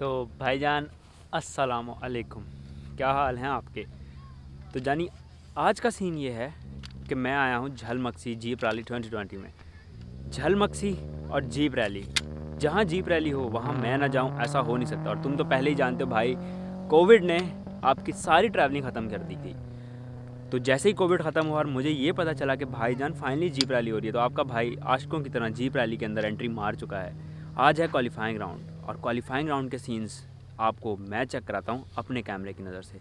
तो भाईजान अस्सलाम वालेकुम क्या हाल हैं आपके? तो जानी, आज का सीन ये है कि मैं आया हूँ झलमक्सी जीप रैली 2020 में। झलमक्सी और जीप रैली जहाँ जीप रैली हो, वहाँ मैं ना जाऊँ, ऐसा हो नहीं सकता। और तुम तो पहले ही जानते हो भाई कोविड ने आपकी सारी ट्रैवलिंग ख़त्म कर दी थी। तो जैसे ही कोविड ख़त्म हुआ और मुझे ये पता चला कि भाईजान फाइनली जीप रैली हो रही है तो आपका भाई आशकों की तरह जीप रैली के अंदर एंट्री मार चुका है। आज है क्वालिफाइंग राउंड और क्वालिफाइंग राउंड के सीन्स आपको मैं चेक कराता हूँ अपने कैमरे की नज़र से।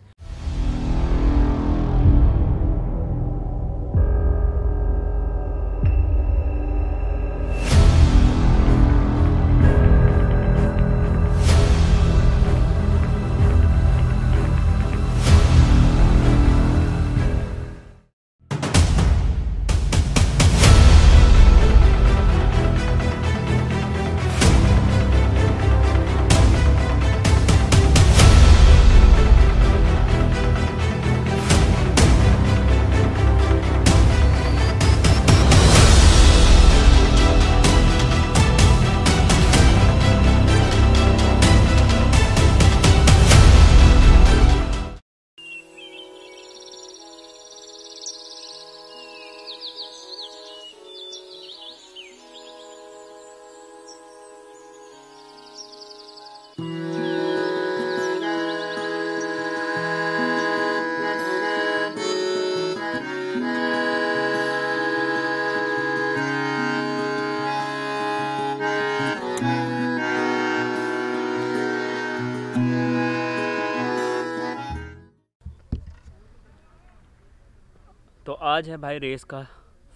तो आज है भाई रेस का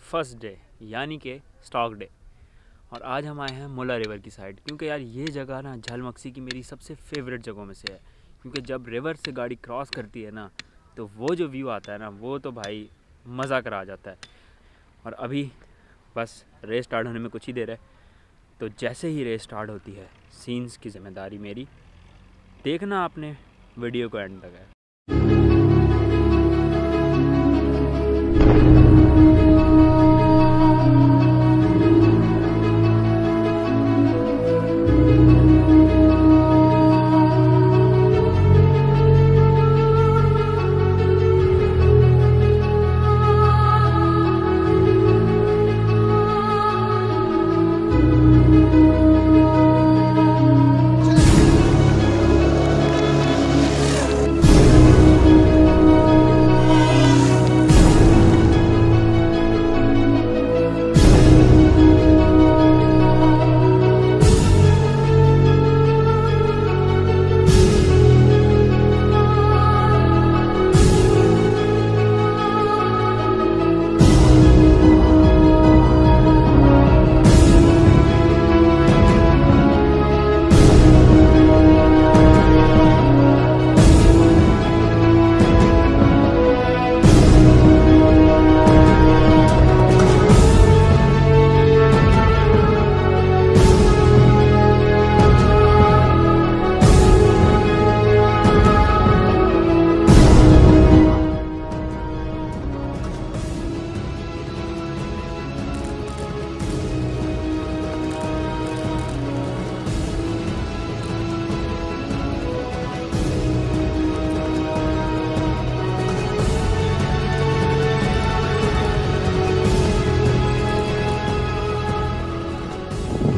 फ़र्स्ट डे, यानी कि स्टॉक डे। और आज हम आए हैं मुला रिवर की साइड, क्योंकि यार ये जगह ना झलमक्सी की मेरी सबसे फेवरेट जगहों में से है। क्योंकि जब रिवर से गाड़ी क्रॉस करती है ना तो वो जो व्यू आता है ना, वो तो भाई मज़ा करा जाता है। और अभी बस रेस स्टार्ट होने में कुछ ही देर है। तो जैसे ही रेस स्टार्ट होती है सीन्स की ज़िम्मेदारी मेरी, देखना आपने वीडियो को एंड तक है।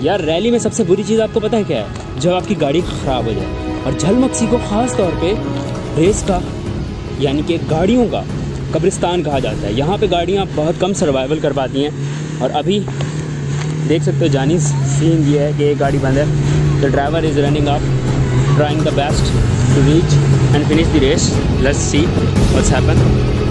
यार, रैली में सबसे बुरी चीज़ आपको पता है क्या है? जब आपकी गाड़ी ख़राब हो जाए। और झलमक्सी को ख़ास तौर पे रेस का, यानी कि गाड़ियों का, कब्रिस्तान कहा जाता है। यहाँ पे गाड़ियाँ बहुत कम सर्वाइवल कर पाती हैं। और अभी देख सकते हो, जानी सीन ये है कि एक गाड़ी बंद है। The driver is running up trying the best to reach and finish the race let's see what's happen